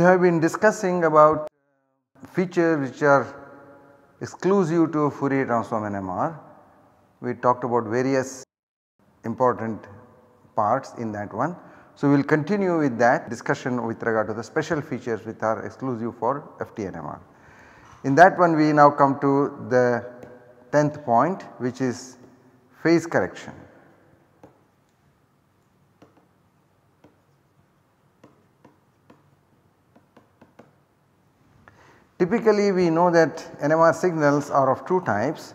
Have been discussing about features which are exclusive to Fourier transform NMR. We talked about various important parts in that one. So, we will continue with that discussion with regard to the special features which are exclusive for FTNMR. In that one we now come to the 10th point which is phase correction. Typically we know that NMR signals are of two types.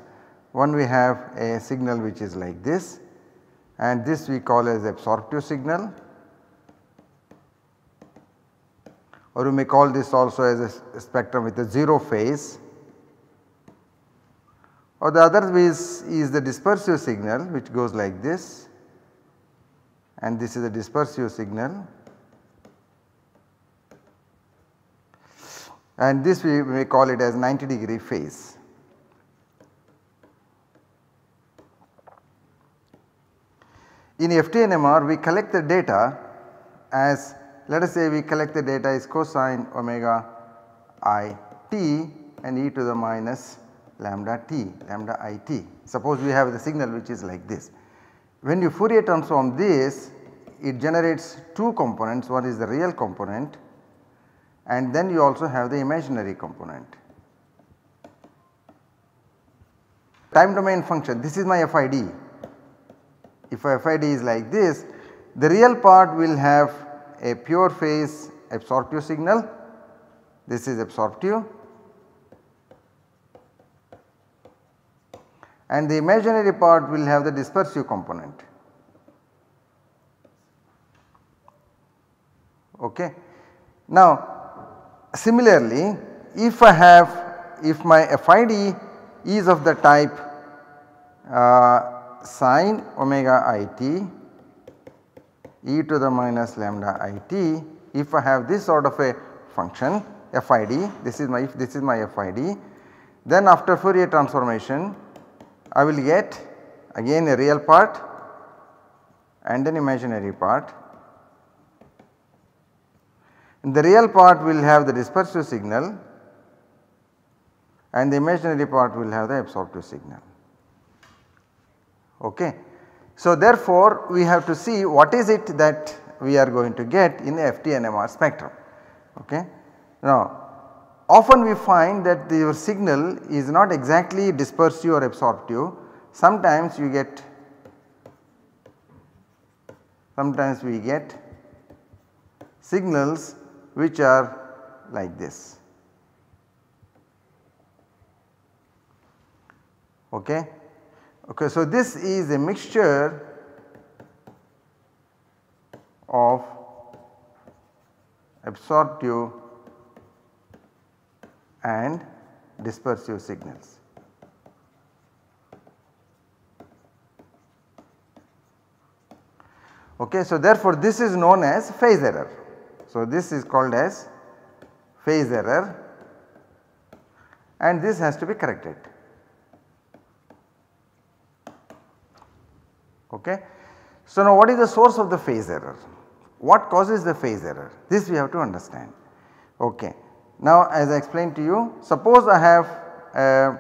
One we have a signal which is like this and this we call as absorptive signal. Or you may call this also as a spectrum with a 0 phase. Or the other is, is the dispersive signal which goes like this and this is a dispersive signal and this we may call it as 90 degree phase. In FTNMR we collect the data as let us say we collect the data is cosine omega i t and e to the minus lambda t lambda i t. Suppose we have the signal which is like this. When you Fourier transform this it generates two components one is the real component and then you also have the imaginary component. Time domain function this is my FID. If FID is like this the real part will have a pure phase absorptive signal this is absorptive and the imaginary part will have the dispersive component. Okay. Now Similarly, if I have if my FID is of the type uh, sine omega i t e to the minus lambda i t if I have this sort of a function FID this is my if this is my FID then after Fourier transformation I will get again a real part and an imaginary part the real part we will have the dispersive signal and the imaginary part will have the absorptive signal. Okay. So therefore we have to see what is it that we are going to get in the FTNMR spectrum. Okay. Now often we find that your signal is not exactly dispersive or absorptive sometimes you get sometimes we get signals which are like this. Okay. Okay, so this is a mixture of absorptive and dispersive signals. Okay, so therefore this is known as phase error. So, this is called as phase error and this has to be corrected. Okay. So, now what is the source of the phase error? What causes the phase error? This we have to understand. Okay. Now as I explained to you suppose I have uh,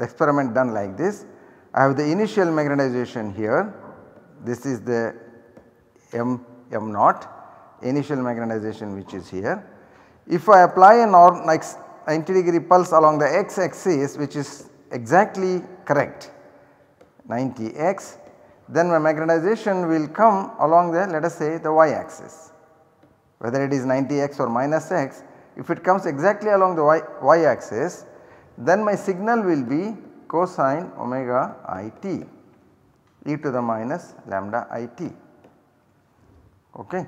experiment done like this I have the initial magnetization here this is the M M naught initial magnetization which is here. If I apply an like 90 degree pulse along the x axis which is exactly correct 90x then my magnetization will come along the let us say the y axis. Whether it is 90x or minus x if it comes exactly along the y, y axis then my signal will be cosine omega i t e to the minus lambda i t. Okay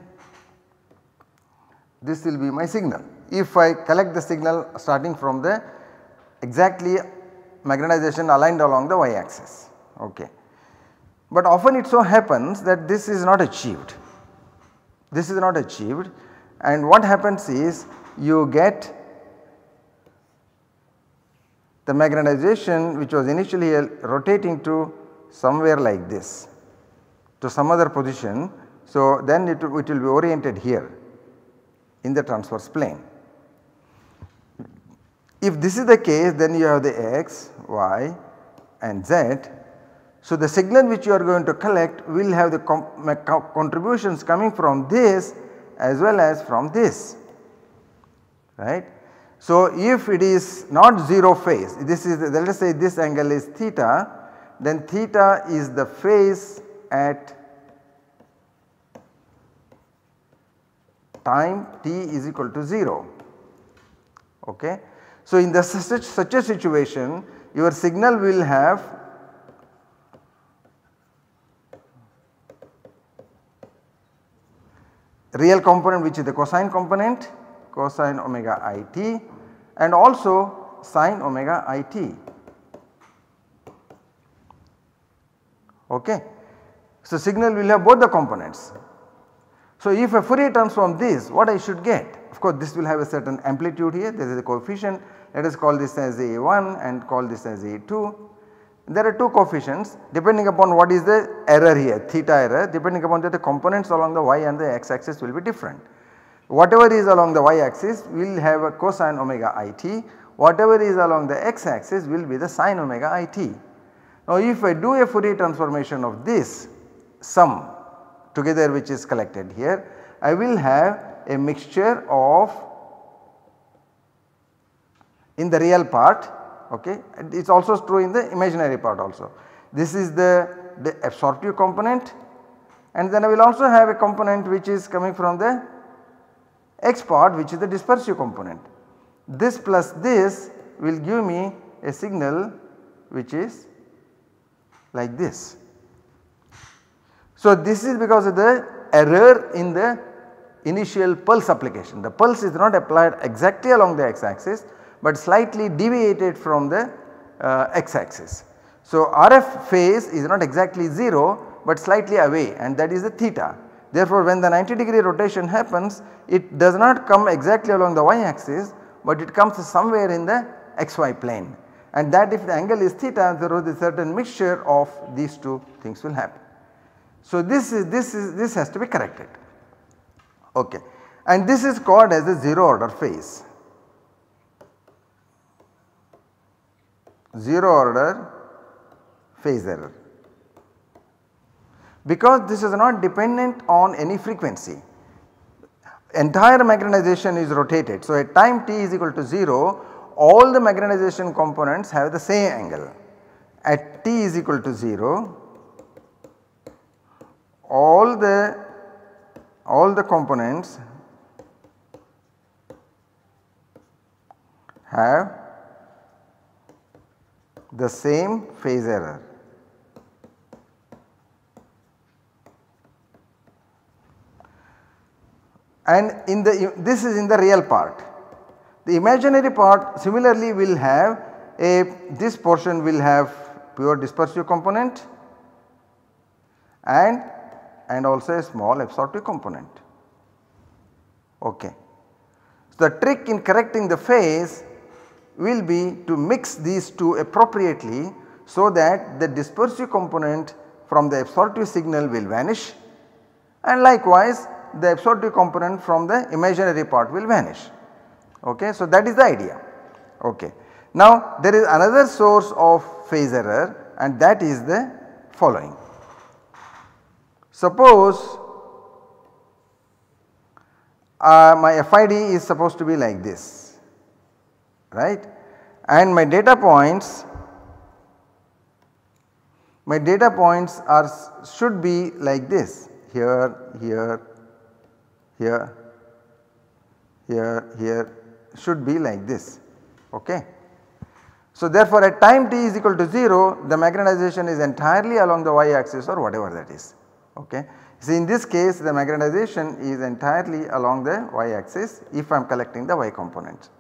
this will be my signal. If I collect the signal starting from the exactly magnetization aligned along the y axis. Okay. But often it so happens that this is not achieved. This is not achieved and what happens is you get the magnetization which was initially rotating to somewhere like this to some other position. So, then it, it will be oriented here in the transverse plane. If this is the case then you have the x, y and z. So, the signal which you are going to collect will have the contributions coming from this as well as from this right. So, if it is not 0 phase this is let us say this angle is theta then theta is the phase at time t is equal to 0 okay. So, in the such, such a situation your signal will have real component which is the cosine component cosine omega i t and also sine omega i t. Okay. So, signal will have both the components. So, if a Fourier transform this what I should get of course this will have a certain amplitude here there is a coefficient let us call this as A1 and call this as A2. There are two coefficients depending upon what is the error here theta error depending upon that the components along the y and the x axis will be different. Whatever is along the y axis will have a cosine omega i t, whatever is along the x axis will be the sine omega i t. Now if I do a Fourier transformation of this sum together which is collected here, I will have a mixture of in the real part okay it is also true in the imaginary part also. This is the, the absorptive component and then I will also have a component which is coming from the x part which is the dispersive component. This plus this will give me a signal which is like this. So, this is because of the error in the initial pulse application. The pulse is not applied exactly along the x axis, but slightly deviated from the uh, x axis. So, RF phase is not exactly 0, but slightly away and that is the theta. Therefore, when the 90 degree rotation happens it does not come exactly along the y axis but it comes somewhere in the xy plane and that if the angle is theta there is a certain mixture of these two things will happen. So, this is this is this has to be corrected okay and this is called as a 0 order phase. 0 order phase error because this is not dependent on any frequency. Entire magnetization is rotated. So, at time t is equal to 0 all the magnetization components have the same angle. At t is equal to 0 all the all the components have the same phase error. and in the this is in the real part. The imaginary part similarly will have a this portion will have pure dispersive component and and also a small absorptive component. Okay. So, the trick in correcting the phase will be to mix these two appropriately so that the dispersive component from the absorptive signal will vanish and likewise the absorptive component from the imaginary part will vanish. Okay. So, that is the idea. Okay. Now, there is another source of phase error and that is the following. Suppose uh, my FID is supposed to be like this right and my data points my data points are should be like this here, here, here, here, here should be like this. Okay. So therefore at time t is equal to 0 the magnetization is entirely along the y axis or whatever that is. Okay. See in this case the magnetization is entirely along the y axis if I am collecting the y components.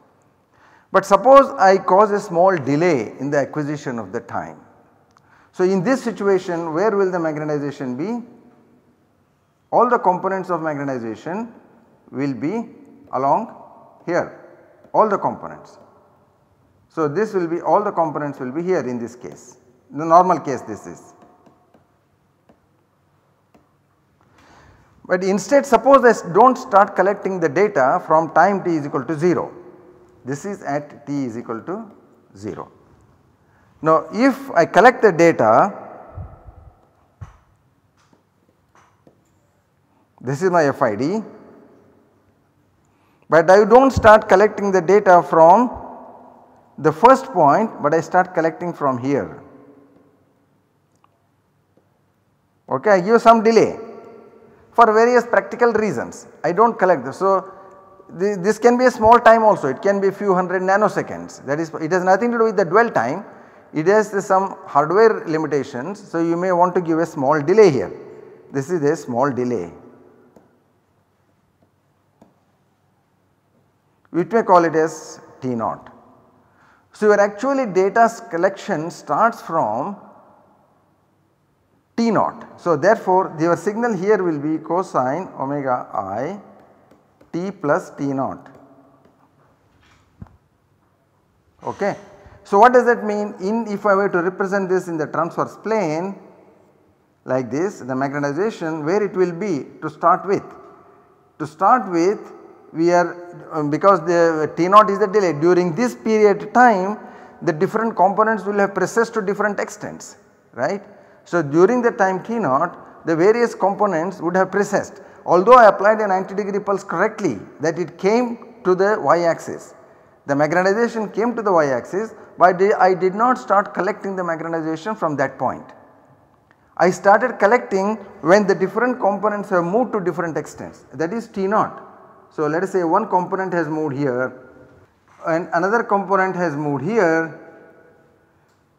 But suppose I cause a small delay in the acquisition of the time. So in this situation where will the magnetization be? all the components of magnetization will be along here all the components. So, this will be all the components will be here in this case the normal case this is. But instead suppose I do not start collecting the data from time t is equal to 0. This is at t is equal to 0. Now if I collect the data this is my FID but I do not start collecting the data from the first point but I start collecting from here. Okay, I give some delay for various practical reasons I do not collect this. So, this can be a small time also it can be a few hundred nanoseconds that is it has nothing to do with the dwell time it has some hardware limitations. So, you may want to give a small delay here this is a small delay we may call it as T naught. So, your actually data collection starts from T naught. So, therefore, your signal here will be cosine omega i T plus T naught. Okay. So, what does that mean in if I were to represent this in the transverse plane like this the magnetization where it will be to start with. To start with we are um, because the T naught is the delay during this period time the different components will have precessed to different extents right. So, during the time T naught the various components would have precessed although I applied a 90 degree pulse correctly that it came to the y axis the magnetization came to the y axis but I did not start collecting the magnetization from that point. I started collecting when the different components have moved to different extents. That is T naught. So, let us say one component has moved here and another component has moved here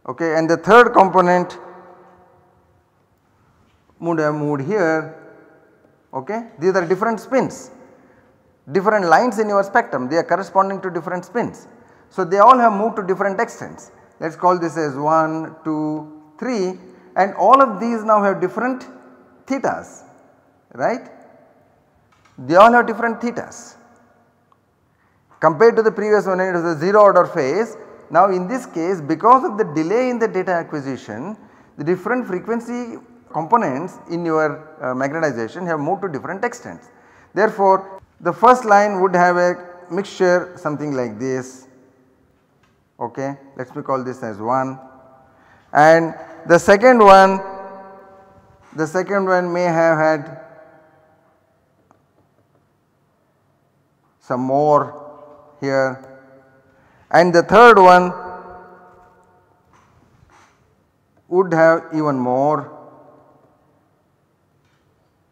okay, and the third component would have moved here okay. These are different spins different lines in your spectrum they are corresponding to different spins. So, they all have moved to different extents let us call this as 1, 2, 3 and all of these now have different thetas right they all have different thetas. Compared to the previous one it was a 0 order phase. Now in this case because of the delay in the data acquisition the different frequency components in your uh, magnetization have moved to different extents. Therefore the first line would have a mixture something like this okay? Let me call this as 1 and the second one the second one may have had some more here. And the third one would have even more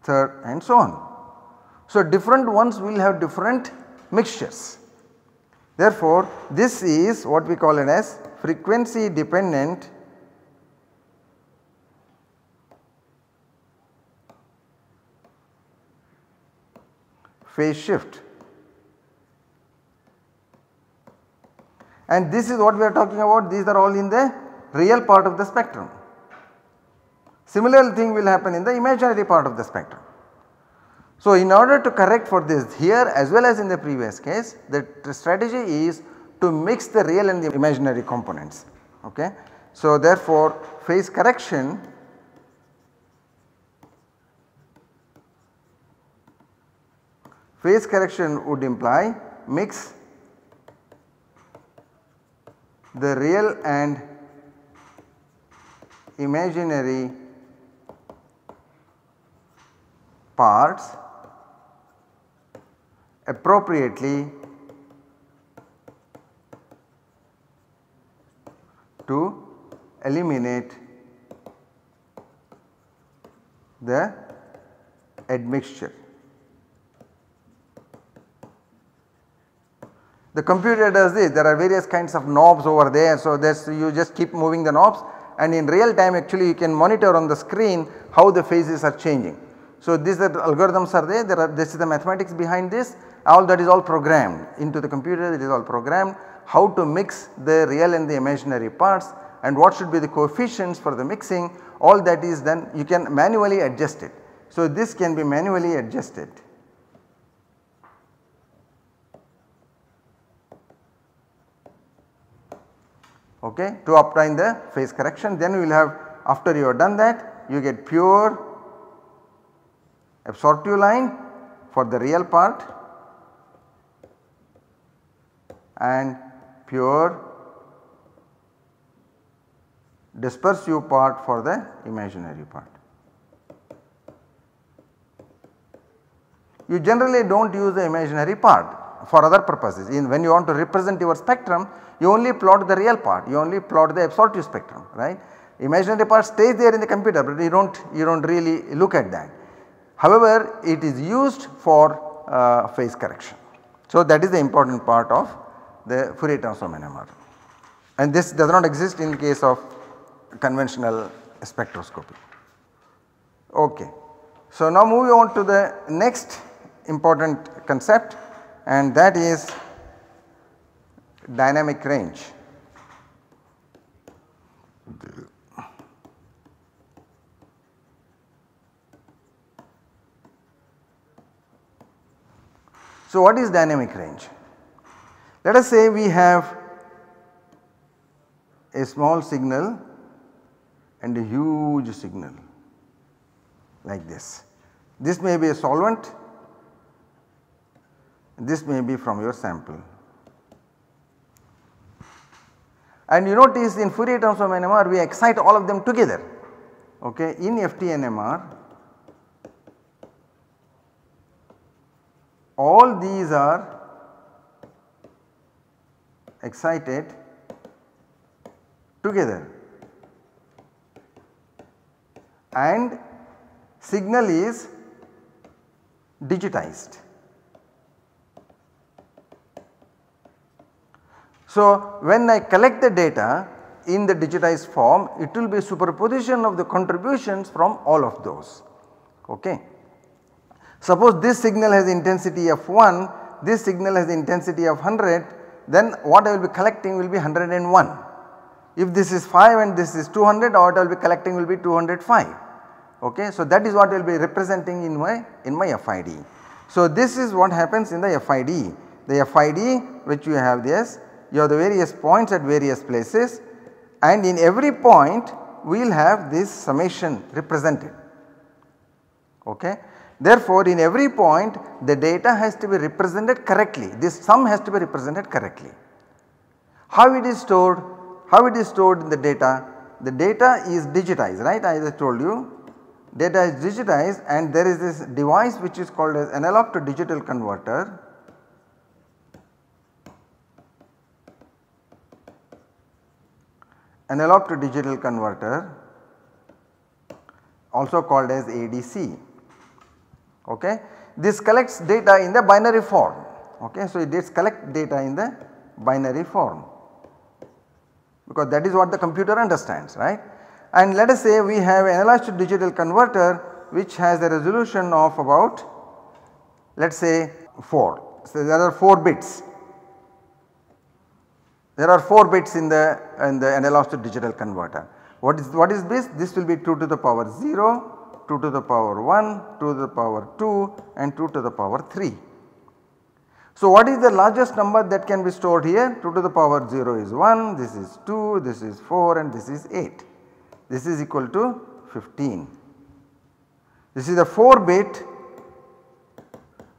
third and so on. So, different ones will have different mixtures. Therefore, this is what we call it as frequency dependent phase shift. and this is what we are talking about these are all in the real part of the spectrum. Similar thing will happen in the imaginary part of the spectrum. So, in order to correct for this here as well as in the previous case the strategy is to mix the real and the imaginary components. Okay. So, therefore, phase correction phase correction would imply mix the real and imaginary parts appropriately to eliminate the admixture. The computer does this there are various kinds of knobs over there so this you just keep moving the knobs and in real time actually you can monitor on the screen how the phases are changing. So these are the algorithms are there, there are this is the mathematics behind this all that is all programmed into the computer it is all programmed how to mix the real and the imaginary parts and what should be the coefficients for the mixing all that is done you can manually adjust it. So this can be manually adjusted. okay, to obtain the phase correction. Then we will have after you have done that you get pure absorptive line for the real part and pure dispersive part for the imaginary part. You generally do not use the imaginary part for other purposes. In when you want to represent your spectrum, you only plot the real part, you only plot the absorptive spectrum, right. Imaginary part stays there in the computer, but you do not you do not really look at that. However, it is used for uh, phase correction. So, that is the important part of the Fourier transform NMR and this does not exist in case of conventional spectroscopy. Okay. So, now moving on to the next important concept and that is dynamic range. So, what is dynamic range? Let us say we have a small signal and a huge signal like this. This may be a solvent, this may be from your sample. And you notice in Fourier transform NMR we excite all of them together. Okay. In FTNMR all these are excited together and signal is digitized. So, when I collect the data in the digitized form it will be superposition of the contributions from all of those. Okay. Suppose this signal has intensity of 1, this signal has intensity of 100 then what I will be collecting will be 101. If this is 5 and this is 200 what I will be collecting will be 205. Okay. So, that is what I will be representing in my in my FID. So, this is what happens in the FID. The FID which you have this you have the various points at various places and in every point we will have this summation represented. Okay. Therefore, in every point the data has to be represented correctly, this sum has to be represented correctly. How it is stored? How it is stored in the data? The data is digitized right I told you data is digitized and there is this device which is called as analog to digital converter. Analog to digital converter also called as ADC okay. This collects data in the binary form okay. So, it does collect data in the binary form because that is what the computer understands right. And let us say we have an analog to digital converter which has a resolution of about let us say 4. So, there are 4 bits there are 4 bits in the in the analog to digital converter. What is what is this? This will be 2 to the power 0 2 to the power 1, 2 to the power 2 and 2 to the power 3. So, what is the largest number that can be stored here? 2 to the power 0 is 1, this is 2, this is 4 and this is 8. This is equal to 15. This is a 4 bit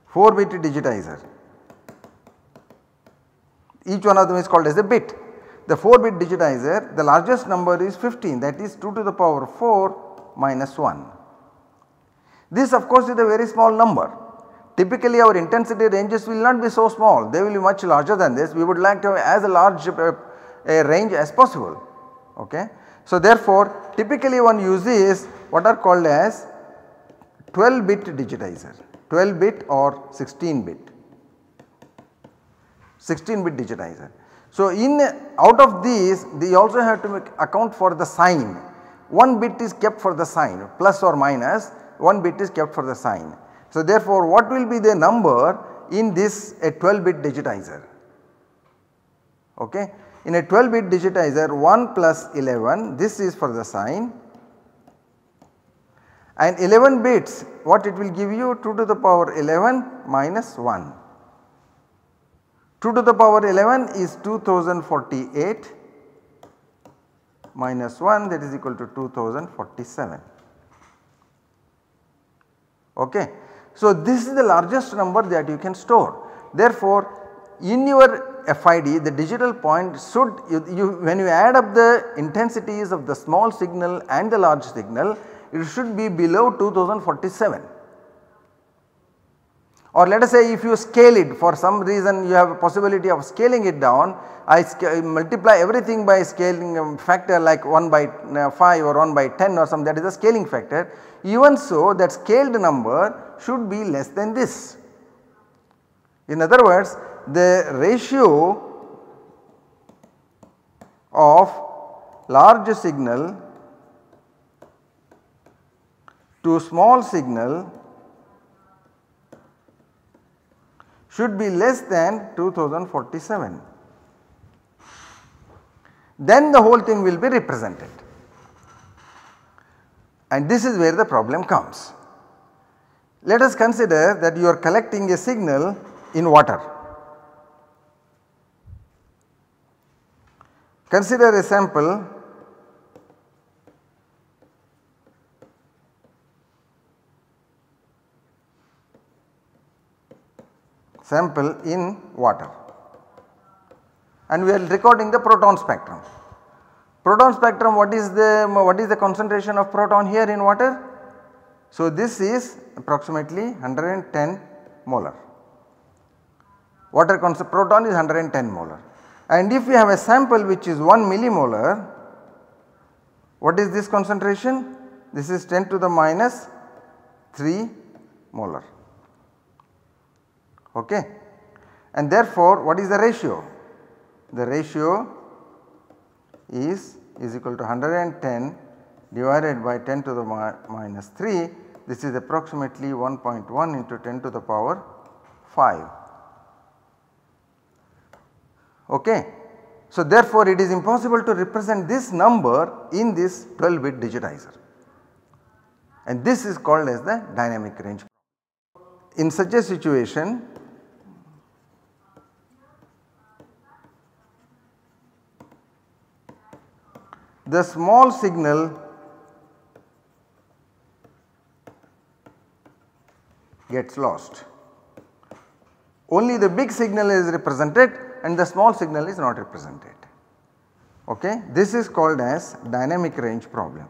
4 bit digitizer. Each one of them is called as a bit. The 4 bit digitizer the largest number is 15 that is 2 to the power 4 minus 1. This of course is a very small number. Typically our intensity ranges will not be so small, they will be much larger than this. We would like to have as large uh, a range as possible. Okay. So therefore typically one uses what are called as 12 bit digitizer, 12 bit or 16 bit, 16 bit digitizer. So in out of these they also have to make account for the sign, one bit is kept for the sign plus or minus one bit is kept for the sign. So therefore what will be the number in this a 12 bit digitizer? Okay. In a 12 bit digitizer 1 plus 11 this is for the sign and 11 bits what it will give you 2 to the power 11 minus 1. 2 to the power 11 is 2048 minus 1 that is equal to 2047 okay. So, this is the largest number that you can store. Therefore, in your FID the digital point should you, you, when you add up the intensities of the small signal and the large signal it should be below 2047 or let us say if you scale it for some reason you have a possibility of scaling it down I multiply everything by scaling um, factor like 1 by uh, 5 or 1 by 10 or some that is a scaling factor even so that scaled number should be less than this. In other words the ratio of large signal to small signal should be less than 2047. Then the whole thing will be represented and this is where the problem comes. Let us consider that you are collecting a signal in water. Consider a sample sample in water and we are recording the proton spectrum. Proton spectrum what is the what is the concentration of proton here in water? So this is approximately 110 molar. Water proton is 110 molar and if we have a sample which is 1 millimolar, what is this concentration? This is 10 to the minus 3 molar. Okay. And therefore, what is the ratio? The ratio is is equal to 110 divided by 10 to the mi minus 3 this is approximately 1.1 into 10 to the power 5 Okay. So therefore it is impossible to represent this number in this 12 bit digitizer and this is called as the dynamic range. In such a situation the small signal gets lost. Only the big signal is represented and the small signal is not represented. Okay. This is called as dynamic range problem.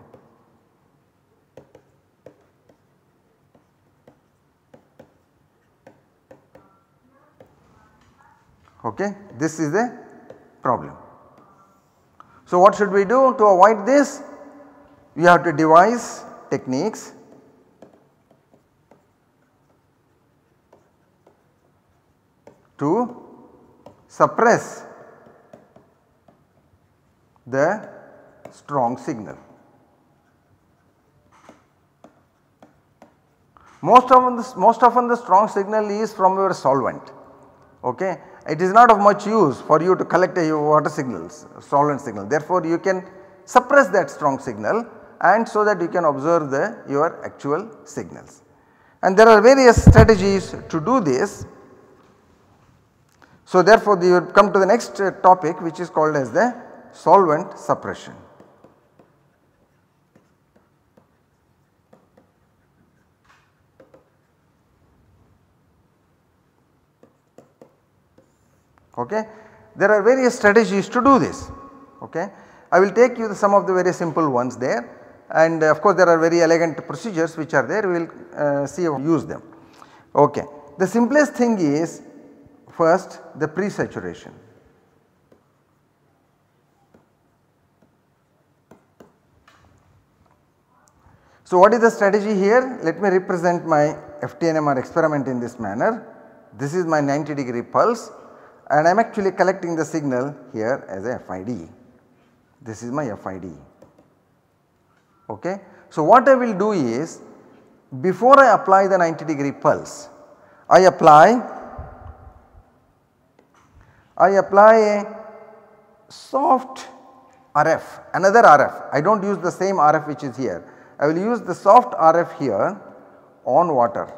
Okay. This is the problem. So what should we do to avoid this? We have to devise techniques to suppress the strong signal. Most often, the, most often the strong signal is from your solvent. Okay. It is not of much use for you to collect a water signals, solvent signal. Therefore, you can suppress that strong signal and so that you can observe the your actual signals. And there are various strategies to do this so therefore will come to the next topic which is called as the solvent suppression. Okay. There are various strategies to do this. Okay. I will take you some of the very simple ones there and uh, of course there are very elegant procedures which are there we will uh, see how to use them. Okay. The simplest thing is First the pre-saturation. So what is the strategy here? Let me represent my FTNMR experiment in this manner. This is my 90 degree pulse and I am actually collecting the signal here as a FID. This is my FID. Okay. So what I will do is before I apply the 90 degree pulse, I apply I apply a soft RF another RF I do not use the same RF which is here I will use the soft RF here on water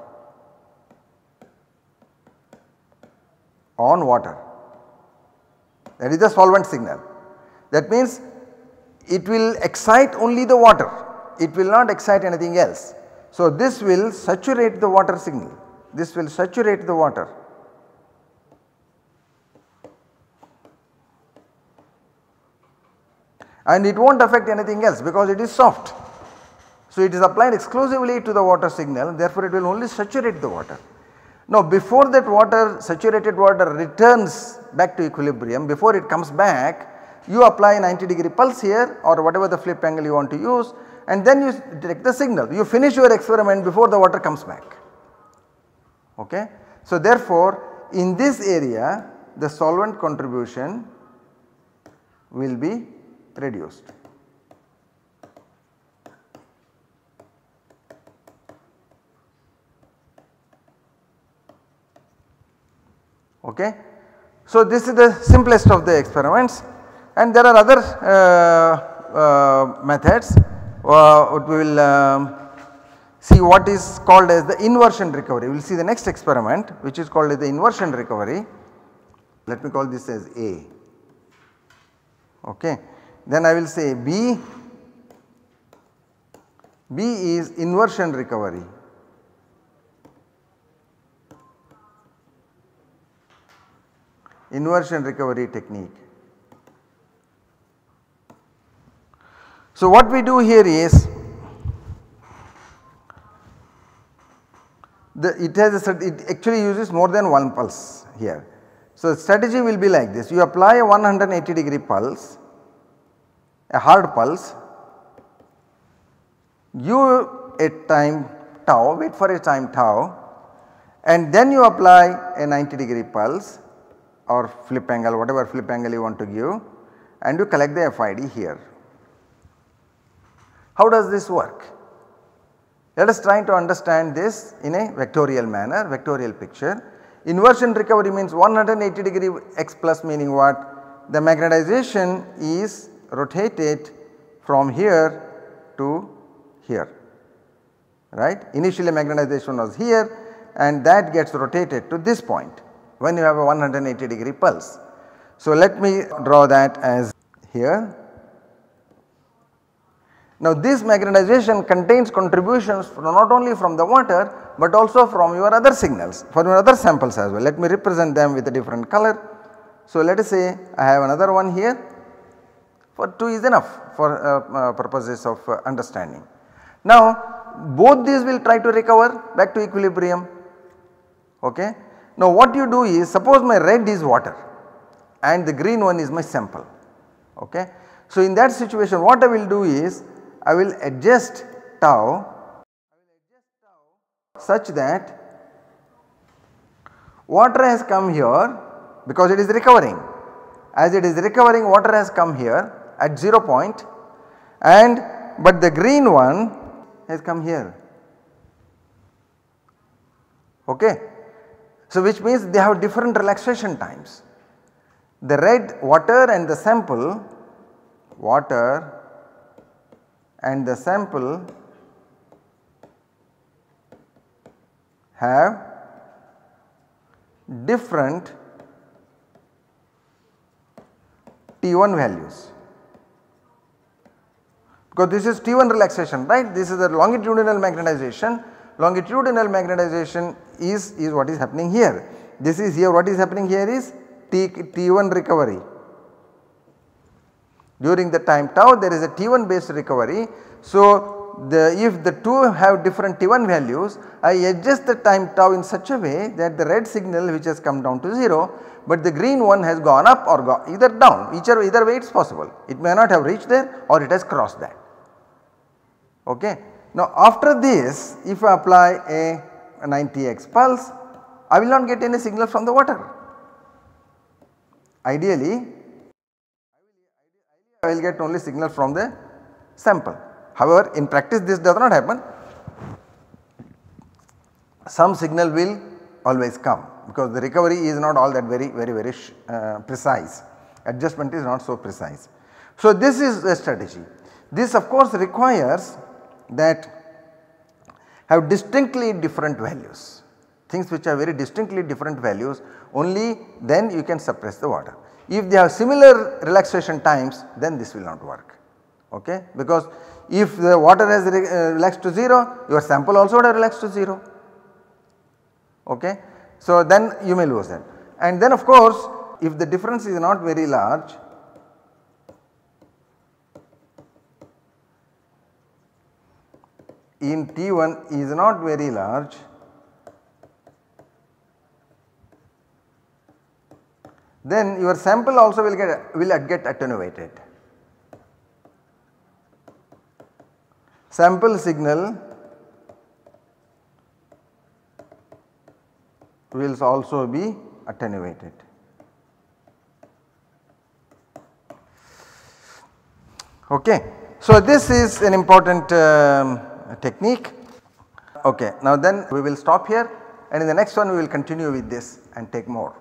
on water that is the solvent signal that means it will excite only the water it will not excite anything else. So, this will saturate the water signal, this will saturate the water. And it will not affect anything else because it is soft. So, it is applied exclusively to the water signal therefore, it will only saturate the water. Now, before that water saturated water returns back to equilibrium before it comes back you apply 90 degree pulse here or whatever the flip angle you want to use and then you detect the signal. You finish your experiment before the water comes back. Okay. So, therefore, in this area the solvent contribution will be reduced. Okay. So, this is the simplest of the experiments and there are other uh, uh, methods uh, we will um, see what is called as the inversion recovery. We will see the next experiment which is called as the inversion recovery. Let me call this as A. Okay. Then I will say B, B is inversion recovery. Inversion recovery technique. So, what we do here is the it has a it actually uses more than one pulse here. So, the strategy will be like this you apply a 180 degree pulse a hard pulse you at time tau wait for a time tau and then you apply a 90 degree pulse or flip angle whatever flip angle you want to give and you collect the FID here. How does this work? Let us try to understand this in a vectorial manner, vectorial picture. Inversion recovery means 180 degree x plus meaning what? The magnetization is rotated from here to here, right. Initially magnetization was here and that gets rotated to this point when you have a 180 degree pulse. So, let me draw that as here now this magnetization contains contributions not only from the water but also from your other signals from your other samples as well. Let me represent them with a different color. So let us say I have another one here for 2 is enough for uh, uh, purposes of uh, understanding. Now both these will try to recover back to equilibrium okay. Now what you do is suppose my red is water and the green one is my sample okay. So in that situation what I will do is I will adjust tau such that water has come here because it is recovering. As it is recovering water has come here at 0 point and but the green one has come here. Okay. So which means they have different relaxation times. The red water and the sample water and the sample have different T1 values. Because this is T1 relaxation right? This is the longitudinal magnetization longitudinal magnetization is, is what is happening here this is here what is happening here is T, T1 recovery during the time tau there is a T1 based recovery. So, the if the two have different T1 values I adjust the time tau in such a way that the red signal which has come down to 0 but the green one has gone up or go either down either, either way it is possible it may not have reached there or it has crossed that. Okay. Now after this if I apply a, a 90x pulse I will not get any signal from the water. Ideally I will get only signal from the sample. However, in practice this does not happen. Some signal will always come because the recovery is not all that very very very uh, precise. Adjustment is not so precise. So this is a strategy. This of course requires that have distinctly different values. Things which are very distinctly different values only then you can suppress the water. If they have similar relaxation times then this will not work okay because if the water has uh, relaxed to 0 your sample also would have relaxed to 0 okay. So then you may lose that and then of course if the difference is not very large in T1 is not very large then your sample also will get will get attenuated. Sample signal will also be attenuated. Okay. So, this is an important um, technique. Okay. Now then we will stop here and in the next one we will continue with this and take more.